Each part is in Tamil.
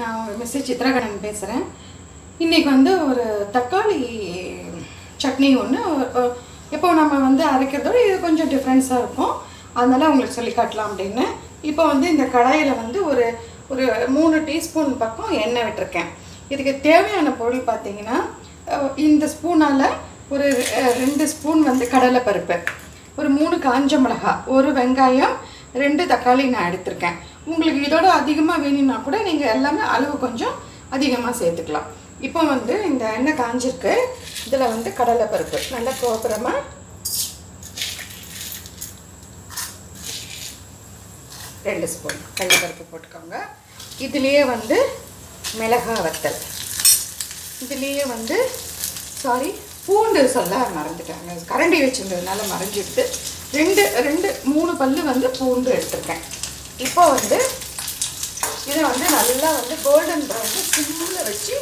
நான் மிஸ்ஸஸ் சித்ராகணன் பேசுகிறேன் இன்றைக்கி வந்து ஒரு தக்காளி சட்னி ஒன்று இப்போ நம்ம வந்து அரைக்கிறதோட இது கொஞ்சம் டிஃப்ரென்ஸாக இருக்கும். அதனால் உங்களுக்கு சொல்லி காட்டலாம் அப்படின்னு. இப்போ வந்து இந்த கடாயில் வந்து ஒரு ஒரு மூணு டீஸ்பூன் பக்கம் எண்ணெய் விட்டுருக்கேன். இதுக்கு தேவையான பொருள் பார்த்தீங்கன்னா இந்த ஸ்பூனால் ஒரு ரெண்டு ஸ்பூன் வந்து கடலைப்பருப்பு ஒரு மூணு காஞ்ச மிளகா ஒரு வெங்காயம் ரெண்டு தக்காளி நான் எடுத்திருக்கேன். உங்களுக்கு இதோட அதிகமாக வேணும்னா கூட நீங்கள் எல்லாமே அளவு கொஞ்சம் அதிகமாக சேர்த்துக்கலாம். இப்போ வந்து இந்த எண்ணெய் காஞ்சிருக்கு. இதில் வந்து கடலைப்பருப்பு நல்லா கோபுரமாக ரெண்டு ஸ்பூன். கடலைப்பருப்பு போட்டுக்கோங்க. இதுலேயே வந்து மிளகாய் வத்தல். இதுலேயே வந்து சாரி பூண்டு சொல்ல மறந்துட்டாங்க கரண்டி வச்சுருந்ததுனால மறைஞ்சிடுது ரெண்டு ரெண்டு மூணு பல்லு வந்து பூண்டு எடுத்திருக்கேன். இப்போ வந்து இதை வந்து நல்லா வந்து கோல்டன் ப்ரௌனில் சிம்மில் வச்சு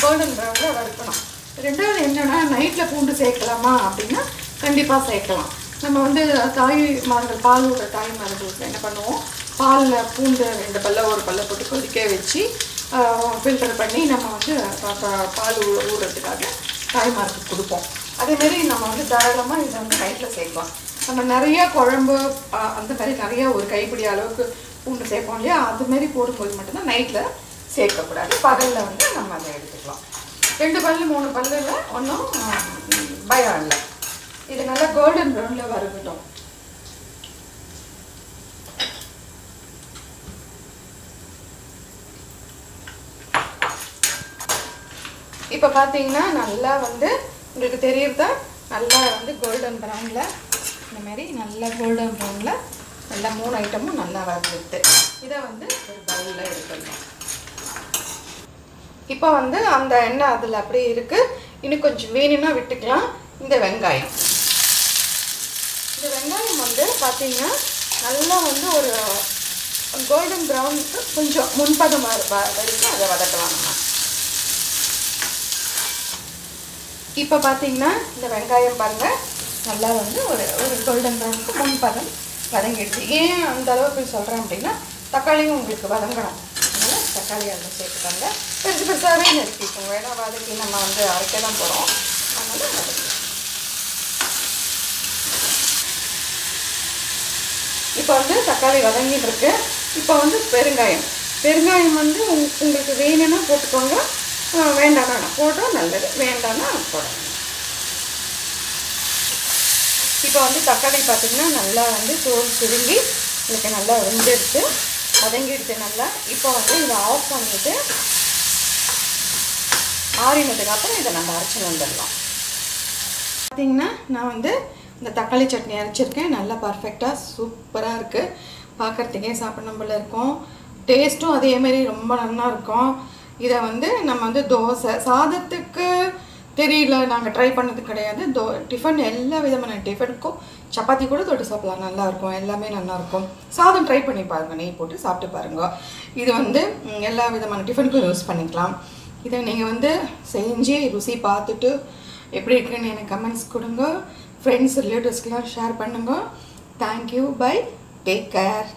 கோல்டன் ப்ரௌனில் வறுக்கணும். ரெண்டாவது என்னென்னா நைட்டில் பூண்டு சேர்க்கலாமா அப்படின்னா கண்டிப்பாக சேர்க்கலாம். நம்ம வந்து தாய் மார்கள் பால் ஊற தாய் மார்களுக்கு என்ன பண்ணுவோம்? பாலில் பூண்டு ரெண்டு பல்ல ஒரு பல்ல போட்டு கொதிக்க வச்சு ஃபில்டர் பண்ணி நம்ம வந்து பால் ஊ ஊறுறதுக்காக தாய்மாருக்கு கொடுப்போம். அதேமாரி நம்ம வந்து தாராளமாக இதை வந்து நைட்டில் சேர்க்கலாம். நம்ம நிறைய குழம்பு அந்த மாதிரி நிறைய ஒரு கைப்பிடி அளவுக்கு பூண்டு சேர்ப்போம் இல்லையா? அது மாதிரி போடும்போது மட்டும்தான் நைட்டில் சேர்க்கக்கூடாது பகலில் வந்து நம்ம அதை எடுத்துக்கலாம். ரெண்டு பல்லு மூணு பல்லில் ஒன்றும் பயம் இல்லை இது நல்லா கோல்டன் ப்ரௌனில் வறுக்கட்டும். இப்போ பார்த்தீங்கன்னா நல்லா வந்து உங்களுக்கு தெரியுறதா? நல்லா வந்து கோல்டன் ப்ரௌனில் இந்த மாதிரி நல்லா கோல்டன் ப்ரௌனில் நல்லா மூணு ஐட்டமும் நல்லா வறுத்துட்டு இதை வந்து ஒரு பவுலில் எடுக்கணும் இப்போ வந்து அந்த எண்ணெய் அதில் அப்படியே இருக்குது இன்னும் கொஞ்சம் வேணும்னா விட்டுக்கலாம். இந்த வெங்காயம். இந்த வெங்காயம் வந்து பார்த்தீங்கன்னா நல்லா வந்து ஒரு கோல்டன் ப்ரௌனுக்கு கொஞ்சம் முன்பதமாக வரைக்கும் அதை வதக்கலாம் நம்ம. இப்போ பார்த்தீங்கன்னா இந்த வெங்காயம் பாருங்கள் நல்லா வந்து ஒரு ஒரு கோல்டன் ப்ரௌனுக்கு முன்பதம் வதங்கிடுச்சு. ஏன் அந்த அளவுக்கு சொல்கிறேன் அப்படின்னா தக்காளியும் உங்களுக்கு வதங்கணும். அதனால் தக்காளி அதில் சேர்த்துக்கோங்க. பெருசு பெருசாகவே நறுக்கிக்கோங்க ஏன்னா வதக்கி நம்ம வந்து அரைக்க தான் போகிறோம் அதனால் வதக்கி. இப்போ வந்து தக்காளி வதங்கிட்டு இருக்கு. இப்போ வந்து பெருங்காயம். பெருங்காயம் வந்து உங்- உங்களுக்கு வேணும்னா போட்டுக்கோங்க. வேண்டாம் வேண்டாம்னா வேணாம். போட்டால் நல்லது. வேண்டாம்னா போடணும் இப்போ வந்து தக்காளி பார்த்தீங்கன்னா நல்லா வந்து தோல் சுருங்கி எனக்கு நல்லா வெந்தெடுத்து வதங்கிடுச்சு நல்லா. இப்போ வந்து இதை ஆஃப் பண்ணிட்டு ஆறினதுக்கு அப்புறம் இதை நம்ம அரைச்சி வந்துடலாம். பார்த்திங்கன்னா நான் வந்து இந்த தக்காளி சட்னி அரைச்சிருக்கேன். நல்லா பர்ஃபெக்டாக சூப்பராக இருக்குது பார்க்குறதுக்கே சாப்பிடணும் போல இருக்கும். டேஸ்ட்டும் அதேமாரி ரொம்ப நல்லா இருக்கும். இதை வந்து நம்ம வந்து தோசை சாதத்து தெரியல நாங்கள் ட்ரை பண்ணது கிடையாது. தோ டிஃபன் எல்லா விதமான டிஃபனுக்கும் சப்பாத்தி கூட தொட்டு சாப்பிடலாம். நல்லாயிருக்கும் எல்லாமே நல்லாயிருக்கும் சாதம் ட்ரை பண்ணி பாருங்கள் நெய் போட்டு சாப்பிட்டு பாருங்கள் இது வந்து எல்லா விதமான டிஃபனுக்கும் யூஸ் பண்ணிக்கலாம். இதை நீங்கள் வந்து செஞ்சு ருசி பார்த்துட்டு எப்படி இருக்குன்னு எனக்கு கமெண்ட்ஸ் கொடுங்க. ஃப்ரெண்ட்ஸ் ரிலேட்டிவ்ஸ்க்கெலாம் ஷேர் பண்ணுங்க. Thank you bye take care